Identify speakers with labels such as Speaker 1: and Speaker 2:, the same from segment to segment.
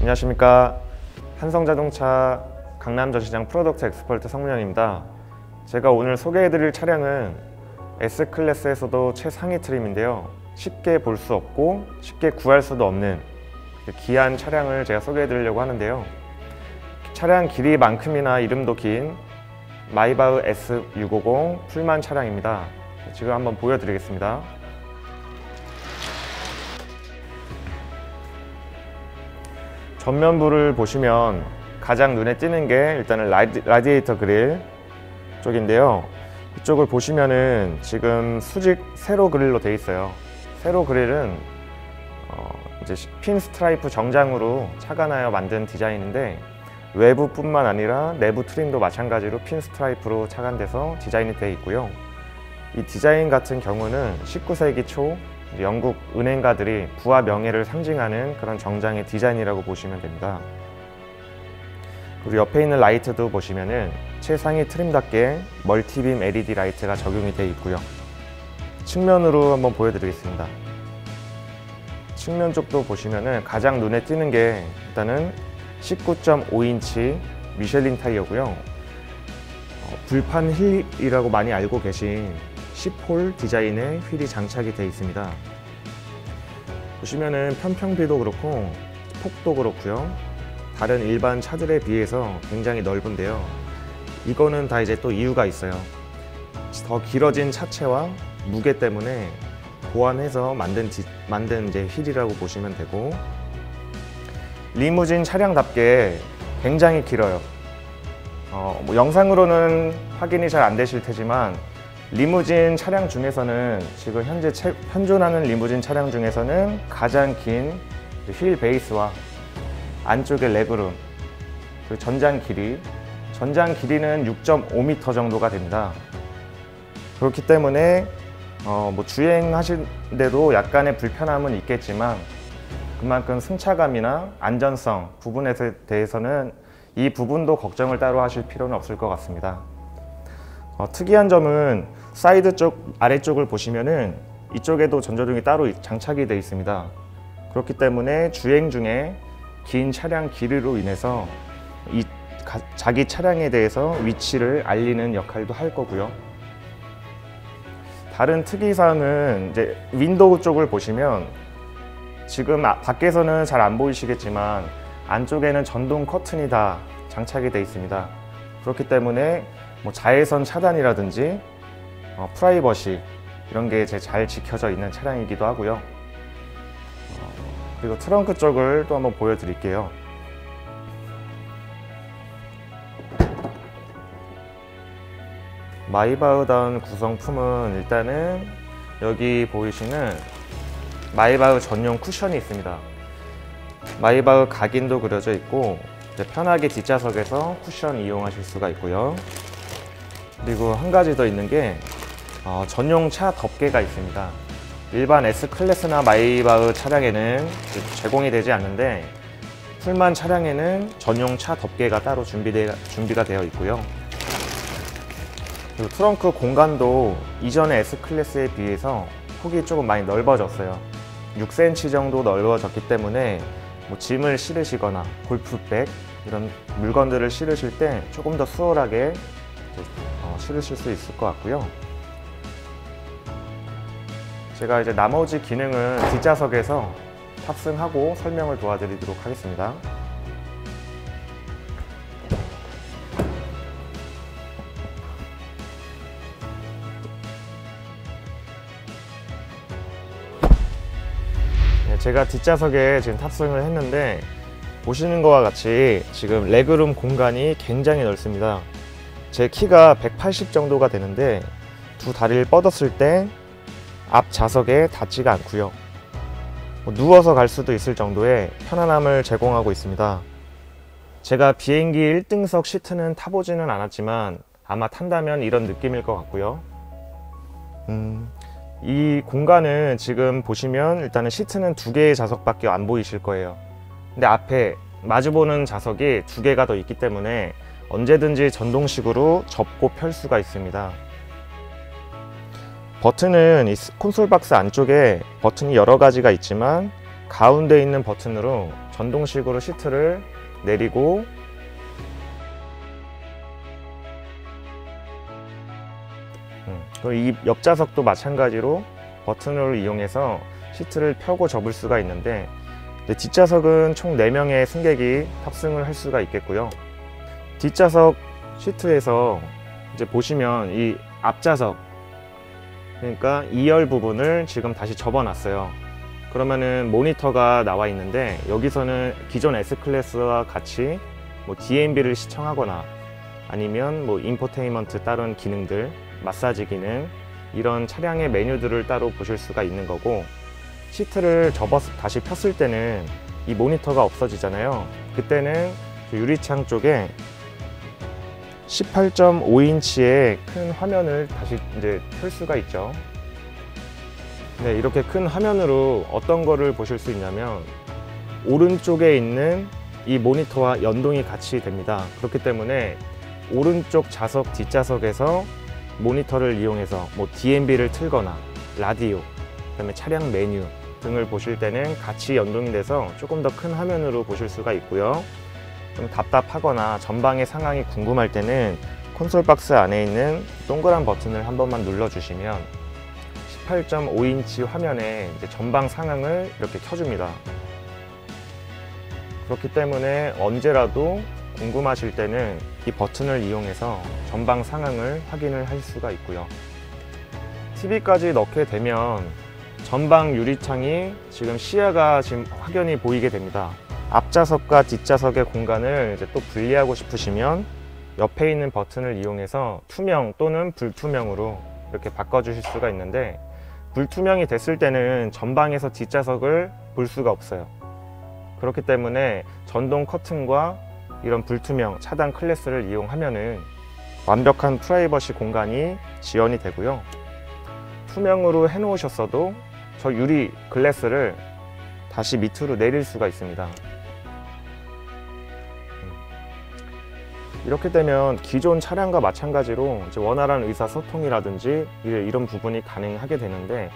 Speaker 1: 안녕하십니까. 한성자동차 강남전시장 product expert 성문현입니다. 제가 오늘 소개해드릴 차량은 S클래스에서도 최상위 trim인데요. 쉽게 볼 수 없고 쉽게 구할 수도 없는 그 귀한 차량을 제가 소개해드리려고 하는데요. 차량 길이만큼이나 이름도 긴 마이바흐 S650 풀만 차량입니다. 지금 한번 보여드리겠습니다 전면부를 보시면 가장 눈에 띄는 게 일단은 라디, 라디에이터 그릴 쪽인데요. 이쪽을 보시면은 지금 수직 세로 그릴로 되어 있어요. 세로 그릴은 어 이제 pinstripe 정장으로 착안하여 만든 디자인인데 외부뿐만 아니라 내부 trim도 마찬가지로 pinstripe로 착안돼서 디자인이 되어 있고요. 이 디자인 같은 경우는 19세기 초 영국 은행가들이 부와 명예를 상징하는 그런 정장의 디자인이라고 보시면 됩니다. 그리고 옆에 있는 라이트도 보시면은 최상위 trim답게 multibeam LED 라이트가 적용이 되어 있고요. 측면으로 한번 보여드리겠습니다. 측면 쪽도 보시면은 가장 눈에 띄는 게 일단은 19.5인치 미쉐린 타이어고요. 어, 불판 휠이라고 많이 알고 계신 10홀 디자인의 휠이 장착이 되어 있습니다. 보시면은 편평비도 그렇고 폭도 그렇고요. 다른 일반 차들에 비해서 굉장히 넓은데요. 이거는 다 이제 또 이유가 있어요. 더 길어진 차체와 무게 때문에 보완해서 만든, 지, 만든 이제 휠이라고 보시면 되고 리무진 차량답게 굉장히 길어요. 어, 뭐 영상으로는 확인이 잘 안 되실 테지만 리무진 차량 중에서는 지금 현재 채, 현존하는 리무진 차량 중에서는 가장 긴 휠 베이스와 안쪽에 레그룸 그 전장 길이 전장 길이는 6.5m 정도가 됩니다. 그렇기 때문에 어, 뭐 주행하시는데도 약간의 불편함은 있겠지만 그만큼 승차감이나 안전성 부분에 대해서는 이 부분도 걱정을 따로 하실 필요는 없을 것 같습니다. 어, 특이한 점은 사이드 쪽 아래쪽을 보시면은 이쪽에도 전조등이 따로 장착이 되어 있습니다. 그렇기 때문에 주행 중에 긴 차량 길이로 인해서 이 가, 자기 차량에 대해서 위치를 알리는 역할도 할 거고요. 다른 특이사항은 이제 윈도우 쪽을 보시면 지금 아, 밖에서는 잘 안 보이시겠지만 안쪽에는 전동 커튼이 다 장착이 되어 있습니다. 그렇기 때문에 뭐 자외선 차단이라든지 어, 프라이버시 이런 게 잘 지켜져 있는 차량이기도 하고요. 어, 그리고 트렁크 쪽을 또 한번 보여드릴게요. 마이바흐다운 구성품은 일단은 여기 보이시는 마이바흐 전용 쿠션이 있습니다. 마이바흐 각인도 그려져 있고 편하게 뒷좌석에서 쿠션 이용하실 수가 있고요. 그리고 한 가지 더 있는 게 어, 전용 차 덮개가 있습니다. 일반 S클래스나 마이바흐 차량에는 제공이 되지 않는데 풀만 차량에는 전용 차 덮개가 따로 준비되, 준비가 되어 있고요. 그리고 트렁크 공간도 이전의 S클래스에 비해서 폭이 조금 많이 넓어졌어요. 6cm 정도 넓어졌기 때문에 뭐 짐을 실으시거나 골프백 이런 물건들을 실으실 때 조금 더 수월하게 어, 실으실 수 있을 것 같고요. 제가 이제 나머지 기능은 뒷좌석에서 탑승하고 설명을 도와드리도록 하겠습니다. 네, 제가 뒷좌석에 지금 탑승을 했는데 보시는 것과 같이 지금 레그룸 공간이 굉장히 넓습니다. 제 키가 180 정도가 되는데 두 다리를 뻗었을 때 앞 좌석에 닿지가 않고요. 뭐 누워서 갈 수도 있을 정도의 편안함을 제공하고 있습니다. 제가 비행기 1등석 시트는 타보지는 않았지만 아마 탄다면 이런 느낌일 것 같고요. 음, 이 공간은 지금 보시면 일단은 시트는 두 개의 좌석밖에 안 보이실 거예요. 근데 앞에 마주보는 좌석이 두 개가 더 있기 때문에 언제든지 전동식으로 접고 펼 수가 있습니다. 버튼은 이 콘솔 박스 안쪽에 버튼이 여러 가지가 있지만 가운데 있는 버튼으로 전동식으로 시트를 내리고 음, 이 옆좌석도 마찬가지로 버튼을 이용해서 시트를 펴고 접을 수가 있는데 뒷좌석은 총 4명의 승객이 탑승을 할 수가 있겠고요. 뒷좌석 시트에서 이제 보시면 이 앞좌석 그러니까 2열 부분을 지금 다시 접어놨어요. 그러면은 모니터가 나와 있는데 여기서는 기존 S클래스와 같이 뭐 DMB를 시청하거나 아니면 뭐 인포테인먼트 다른 기능들, 마사지 기능 이런 차량의 메뉴들을 따로 보실 수가 있는 거고 시트를 접어서 다시 폈을 때는 이 모니터가 없어지잖아요. 그때는 그 유리창 쪽에 18.5인치의 큰 화면을 다시 이제 펼 수가 있죠. 네, 이렇게 큰 화면으로 어떤 거를 보실 수 있냐면 오른쪽에 있는 이 모니터와 연동이 같이 됩니다. 그렇기 때문에 오른쪽 좌석 뒷좌석에서 모니터를 이용해서 뭐 DMB를 틀거나 라디오, 그다음에 차량 메뉴 등을 보실 때는 같이 연동이 돼서 조금 더 큰 화면으로 보실 수가 있고요. 좀 답답하거나 전방의 상황이 궁금할 때는 콘솔 박스 안에 있는 동그란 버튼을 한 번만 눌러주시면 18.5인치 화면에 전방 상황을 이렇게 켜줍니다. 그렇기 때문에 언제라도 궁금하실 때는 이 버튼을 이용해서 전방 상황을 확인을 할 수가 있고요. TV까지 넣게 되면 전방 유리창이 지금 시야가 지금 확연히 보이게 됩니다. 앞좌석과 뒷좌석의 공간을 이제 또 분리하고 싶으시면 옆에 있는 버튼을 이용해서 투명 또는 불투명으로 이렇게 바꿔주실 수가 있는데 불투명이 됐을 때는 전방에서 뒷좌석을 볼 수가 없어요. 그렇기 때문에 전동 커튼과 이런 불투명 차단 glass를 이용하면은 완벽한 프라이버시 공간이 지원이 되고요. 투명으로 해놓으셨어도 저 유리 glass를 다시 밑으로 내릴 수가 있습니다. 이렇게 되면 기존 차량과 마찬가지로 원활한 의사소통이라든지 이런 부분이 가능하게 되는데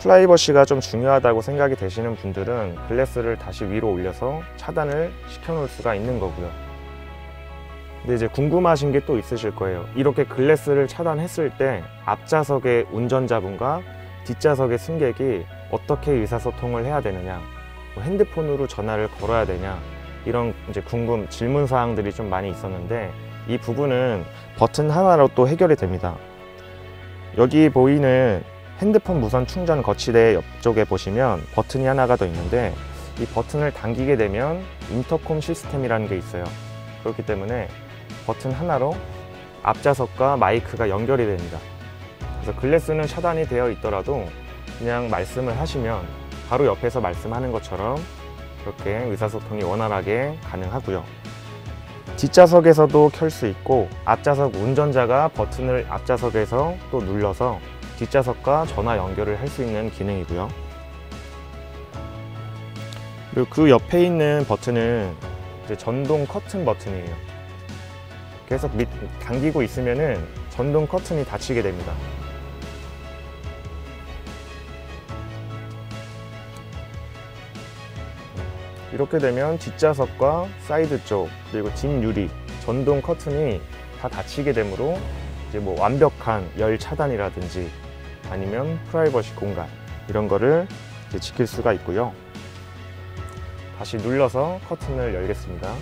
Speaker 1: 프라이버시가 좀 중요하다고 생각이 되시는 분들은 글래스를 다시 위로 올려서 차단을 시켜 놓을 수가 있는 거고요. 근데 이제 궁금하신 게 또 있으실 거예요. 이렇게 글래스를 차단했을 때 앞좌석의 운전자분과 뒷좌석의 승객이 어떻게 의사소통을 해야 되느냐, 뭐 핸드폰으로 전화를 걸어야 되냐, 이런 이제 궁금 질문 사항들이 좀 많이 있었는데 이 부분은 버튼 하나로 또 해결이 됩니다. 여기 보이는 핸드폰 무선 충전 거치대 옆쪽에 보시면 버튼이 하나가 더 있는데 이 버튼을 당기게 되면 인터콤 시스템이라는 게 있어요. 그렇기 때문에 버튼 하나로 앞좌석과 마이크가 연결이 됩니다. 그래서 글래스는 차단이 되어 있더라도 그냥 말씀을 하시면 바로 옆에서 말씀하는 것처럼 그렇게 의사소통이 원활하게 가능하고요. 뒷좌석에서도 켤 수 있고 앞좌석 운전자가 버튼을 앞좌석에서 또 눌러서 뒷좌석과 전화 연결을 할 수 있는 기능이고요. 그리고 그 옆에 있는 버튼은 전동 커튼 버튼이에요. 계속 밑, 당기고 있으면은 전동 커튼이 닫히게 됩니다. 이렇게 되면 뒷좌석과 사이드 쪽 그리고 뒷 유리 전동 커튼이 다 닫히게 되므로 이제 뭐 완벽한 열 차단이라든지 아니면 프라이버시 공간 이런 거를 이제 지킬 수가 있고요. 다시 눌러서 커튼을 열겠습니다.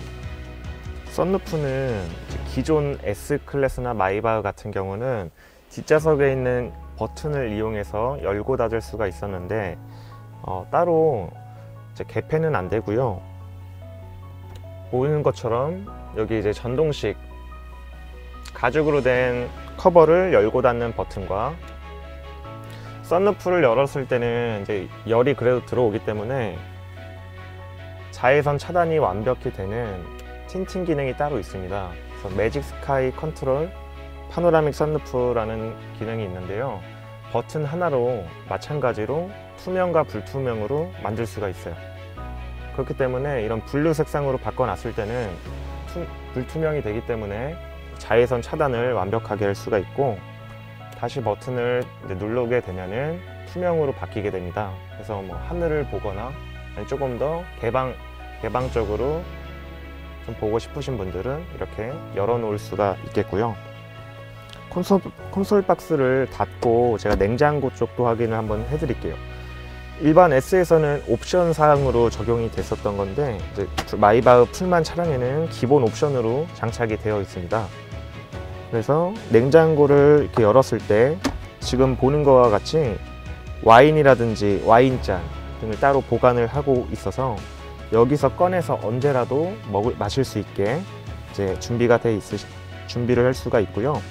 Speaker 1: 썬루프는 기존 S 클래스나 마이바흐 같은 경우는 뒷좌석에 있는 버튼을 이용해서 열고 닫을 수가 있었는데 어, 따로 이제 개폐는 안 되고요. 보이는 것처럼 여기 이제 전동식 가죽으로 된 커버를 열고 닫는 버튼과 썬루프를 열었을 때는 이제 열이 그래도 들어오기 때문에 자외선 차단이 완벽히 되는 tinting 기능이 따로 있습니다. 그래서 Magic Sky Control panoramic 썬루프라는 기능이 있는데요. 버튼 하나로 마찬가지로 투명과 불투명으로 만들 수가 있어요. 그렇기 때문에 이런 블루 색상으로 바꿔놨을 때는 투, 불투명이 되기 때문에 자외선 차단을 완벽하게 할 수가 있고 다시 버튼을 누르게 되면은 투명으로 바뀌게 됩니다. 그래서 뭐 하늘을 보거나 조금 더 개방 개방적으로 좀 보고 싶으신 분들은 이렇게 열어 놓을 수가 있겠고요. 콘솔, 콘솔 박스를 닫고 제가 냉장고 쪽도 확인을 한번 해드릴게요. 일반 S에서는 옵션 사항으로 적용이 됐었던 건데 마이바흐 풀만 차량에는 기본 옵션으로 장착이 되어 있습니다. 그래서 냉장고를 이렇게 열었을 때 지금 보는 것과 같이 와인이라든지 와인잔 등을 따로 보관을 하고 있어서 여기서 꺼내서 언제라도 먹을 마실 수 있게 이제 준비가 돼 있으 준비를 할 수가 있고요.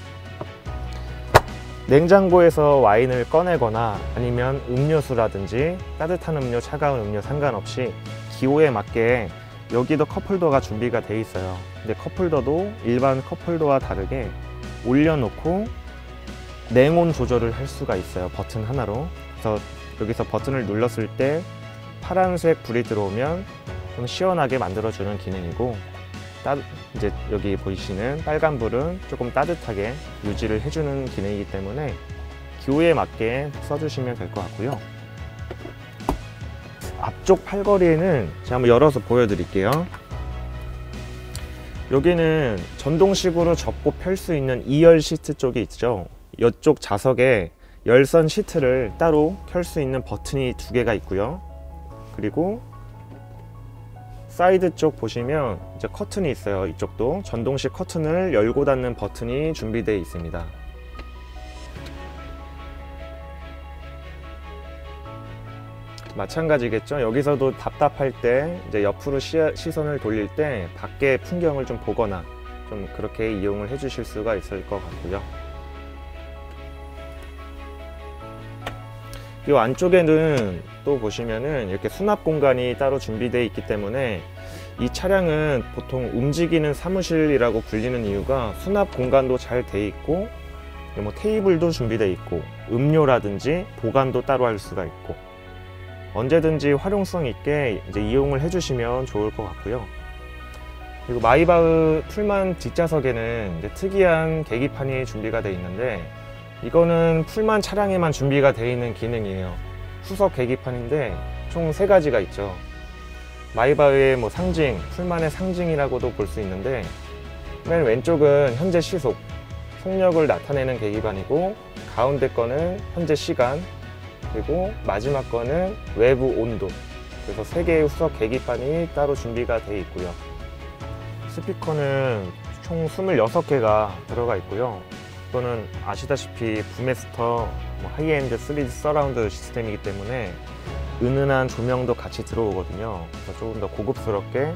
Speaker 1: 냉장고에서 와인을 꺼내거나 아니면 음료수라든지 따뜻한 음료, 차가운 음료 상관없이 기호에 맞게 여기도 컵홀더가 준비가 돼 있어요. 근데 컵홀더도 일반 컵홀더와 다르게 올려놓고 냉온 조절을 할 수가 있어요. 버튼 하나로. 그래서 여기서 버튼을 눌렀을 때 파란색 불이 들어오면 좀 시원하게 만들어주는 기능이고 따, 이제 여기 보이시는 빨간 불은 조금 따뜻하게 유지를 해주는 기능이기 때문에 기호에 맞게 써주시면 될 것 같고요. 앞쪽 팔걸이에는 제가 한번 열어서 보여드릴게요. 여기는 전동식으로 접고 펼 수 있는 2열 시트 쪽이 있죠. 이쪽 좌석에 열선 시트를 따로 켤 수 있는 버튼이 두 개가 있고요. 그리고 사이드 쪽 보시면 이제 커튼이 있어요. 이쪽도 전동식 커튼을 열고 닫는 버튼이 준비되어 있습니다. 마찬가지겠죠. 여기서도 답답할 때 이제 옆으로 시, 시선을 돌릴 때 밖에 풍경을 좀 보거나 좀 그렇게 이용을 해 주실 수가 있을 것 같고요. 이 안쪽에는 또 보시면은 이렇게 수납 공간이 따로 준비되어 있기 때문에 이 차량은 보통 움직이는 사무실이라고 불리는 이유가 수납 공간도 잘 돼 있고 뭐 테이블도 준비되어 있고 음료라든지 보관도 따로 할 수가 있고 언제든지 활용성 있게 이제 이용을 해주시면 좋을 것 같고요. 그리고 마이바흐 풀만 뒷좌석에는 특이한 계기판이 준비가 되어 있는데 이거는 풀만 차량에만 준비가 되어 있는 기능이에요. 후석 계기판인데 총세 가지가 있죠. 마이바흐의 뭐 상징, 풀만의 상징이라고도 볼 수 있는데 맨 왼쪽은 현재 시속, 속력을 나타내는 계기판이고 가운데 거는 현재 시간, 그리고 마지막 거는 외부 온도. 그래서 세 개의 후석 계기판이 따로 준비가 되어 있고요. 스피커는 총 26개가 들어가 있고요. 이거는 아시다시피 Burmester 뭐 하이엔드 3D 서라운드 시스템이기 때문에 은은한 조명도 같이 들어오거든요. 그래서 조금 더 고급스럽게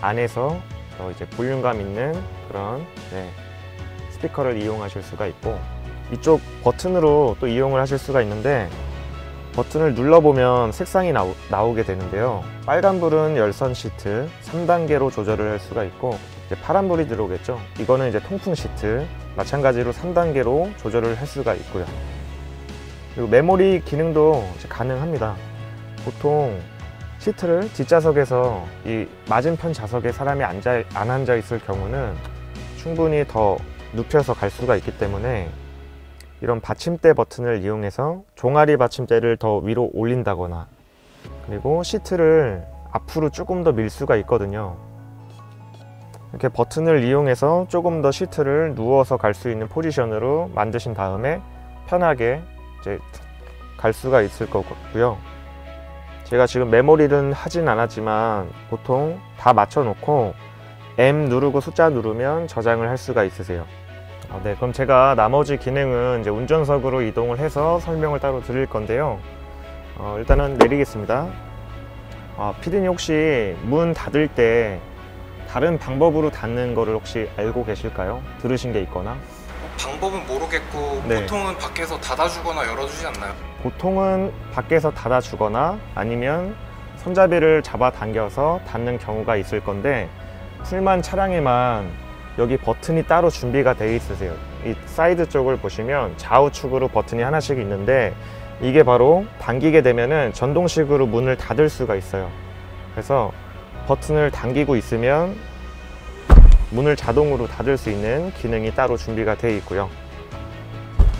Speaker 1: 안에서 더 이제 볼륨감 있는 그런 네, 스피커를 이용하실 수가 있고 이쪽 버튼으로 또 이용을 하실 수가 있는데 버튼을 눌러보면 색상이 나오, 나오게 되는데요. 빨간불은 열선 시트 3단계로 조절을 할 수가 있고 파란불이 들어오겠죠. 이거는 이제 통풍 시트 마찬가지로 3단계로 조절을 할 수가 있고요. 그리고 메모리 기능도 가능합니다. 보통 시트를 뒷좌석에서 이 맞은편 좌석에 사람이 앉아, 안 앉아 있을 경우는 충분히 더 눕혀서 갈 수가 있기 때문에 이런 받침대 버튼을 이용해서 종아리 받침대를 더 위로 올린다거나 그리고 시트를 앞으로 조금 더 밀 수가 있거든요. 이렇게 버튼을 이용해서 조금 더 시트를 누워서 갈 수 있는 포지션으로 만드신 다음에 편하게 이제 갈 수가 있을 것 같고요. 제가 지금 메모리는 하진 않았지만 보통 다 맞춰 놓고 M 누르고 숫자 누르면 저장을 할 수가 있으세요. 어, 네, 그럼 제가 나머지 기능은 이제 운전석으로 이동을 해서 설명을 따로 드릴 건데요. 어, 일단은 내리겠습니다. 어, 피디님 혹시 문 닫을 때 다른 방법으로 닫는 거를 혹시 알고 계실까요? 들으신 게 있거나?
Speaker 2: 방법은 모르겠고
Speaker 1: 네.
Speaker 2: 보통은 밖에서 닫아주거나 열어주지 않나요?
Speaker 1: 보통은 밖에서 닫아주거나 아니면 손잡이를 잡아 당겨서 닫는 경우가 있을 건데 풀만 차량에만 여기 버튼이 따로 준비가 되어 있으세요. 이 사이드 쪽을 보시면 좌우측으로 버튼이 하나씩 있는데 이게 바로 당기게 되면은 전동식으로 문을 닫을 수가 있어요. 그래서 버튼을 당기고 있으면 문을 자동으로 닫을 수 있는 기능이 따로 준비가 되어 있고요.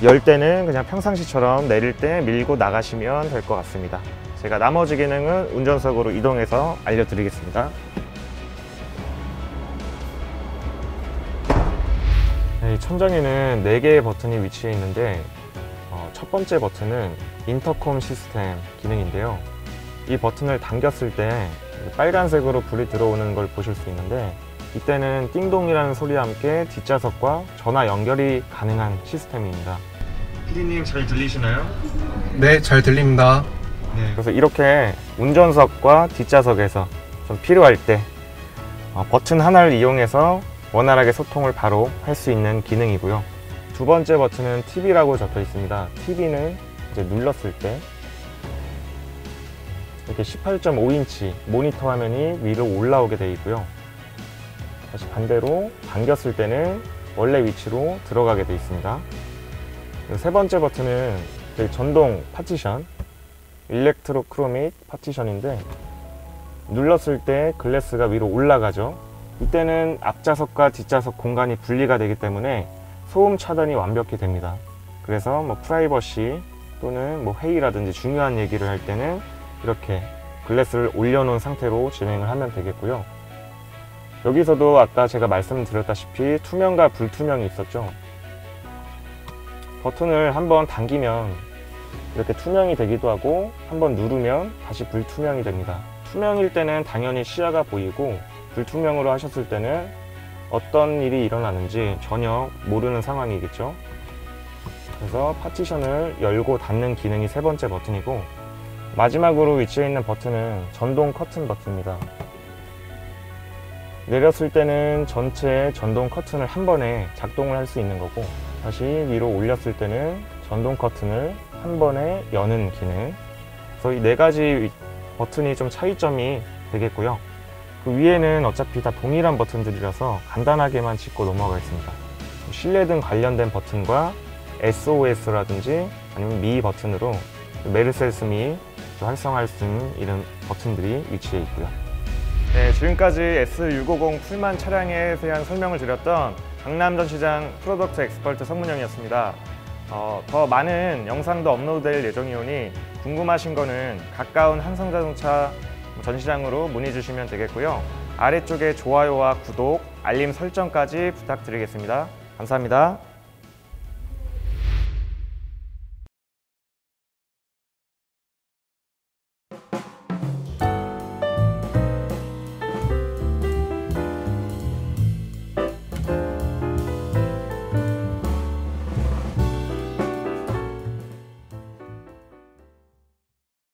Speaker 1: 열 때는 그냥 평상시처럼 내릴 때 밀고 나가시면 될 것 같습니다. 제가 나머지 기능은 운전석으로 이동해서 알려드리겠습니다. 네, 이 천장에는 4개의 버튼이 위치해 있는데 어, 첫 번째 버튼은 인터콤 시스템 기능인데요. 이 버튼을 당겼을 때 빨간색으로 불이 들어오는 걸 보실 수 있는데 이때는 띵동이라는 소리와 함께 뒷좌석과 전화 연결이 가능한 시스템입니다. 피디님 잘 들리시나요?
Speaker 2: 네, 잘 들립니다.
Speaker 1: 그래서 이렇게 운전석과 뒷좌석에서 좀 필요할 때 어, 버튼 하나를 이용해서 원활하게 소통을 바로 할 수 있는 기능이고요. 두 번째 버튼은 TV라고 적혀 있습니다. TV는 이제 눌렀을 때 이렇게 18.5인치 모니터 화면이 위로 올라오게 되어 있고요. 다시 반대로 당겼을 때는 원래 위치로 들어가게 되어 있습니다. 세 번째 버튼은 전동 파티션 일렉트로 크로밋 파티션인데 눌렀을 때 글래스가 위로 올라가죠. 이때는 앞좌석과 뒷좌석 공간이 분리가 되기 때문에 소음 차단이 완벽히 됩니다. 그래서 뭐 프라이버시 또는 뭐 회의라든지 중요한 얘기를 할 때는 이렇게 글래스를 올려놓은 상태로 진행을 하면 되겠고요. 여기서도 아까 제가 말씀드렸다시피 투명과 불투명이 있었죠. 버튼을 한번 당기면 이렇게 투명이 되기도 하고 한번 누르면 다시 불투명이 됩니다. 투명일 때는 당연히 시야가 보이고 불투명으로 하셨을 때는 어떤 일이 일어나는지 전혀 모르는 상황이겠죠. 그래서 파티션을 열고 닫는 기능이 세 번째 버튼이고 마지막으로 위치해 있는 버튼은 전동 커튼 버튼입니다. 내렸을 때는 전체 전동 커튼을 한 번에 작동을 할 수 있는 거고 다시 위로 올렸을 때는 전동 커튼을 한 번에 여는 기능. 그래서 이 네 가지 버튼이 좀 차이점이 되겠고요. 그 위에는 어차피 다 동일한 버튼들이라서 간단하게만 짚고 넘어가겠습니다. 실내등 관련된 버튼과 SOS라든지 아니면 미 버튼으로 메르세스 미 활성화할 수 있는 이런 버튼들이 위치해 있고요. 네, 지금까지 S650 풀만 차량에 대한 설명을 드렸던 강남전시장 Product Expert 성문영이었습니다. 어, 더 많은 영상도 업로드될 예정이오니 궁금하신 거는 가까운 한성자동차 전시장으로 문의 주시면 되겠고요. 아래쪽에 좋아요와 구독, 알림 설정까지 부탁드리겠습니다. 감사합니다.